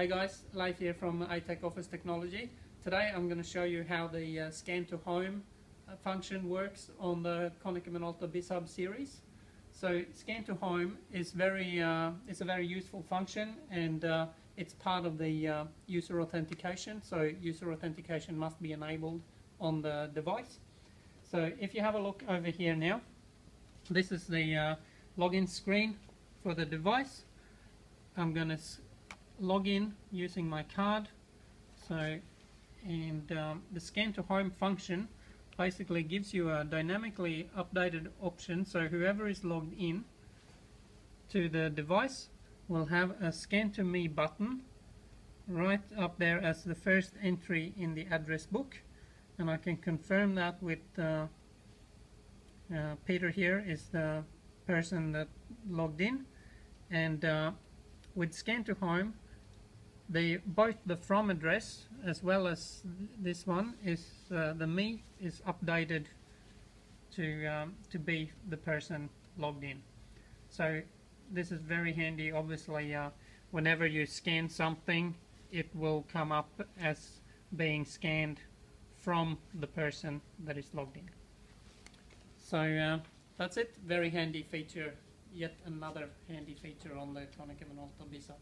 Hey guys, Leif here from iTech Office Technology. Today I'm going to show you how the uh, scan to home uh, function works on the Konica Minolta BizHub series. So scan to home is very uh, it's a very useful function and uh, it's part of the uh, user authentication. So user authentication must be enabled on the device. So if you have a look over here now, this is the uh, login screen for the device. I'm going to log in using my card. So, and um, the scan to home function basically gives you a dynamically updated option. So whoever is logged in to the device will have a scan to me button right up there as the first entry in the address book. And I can confirm that with uh, uh, Peter here is the person that logged in and uh, with scan to home the both the from address as well as this one is uh, the me is updated to um, to be the person logged in. So this is very handy obviously uh, whenever you scan something it will come up as being scanned from the person that is logged in. So uh, that's it. Very handy feature. Yet another handy feature on the Konica Minolta BizHub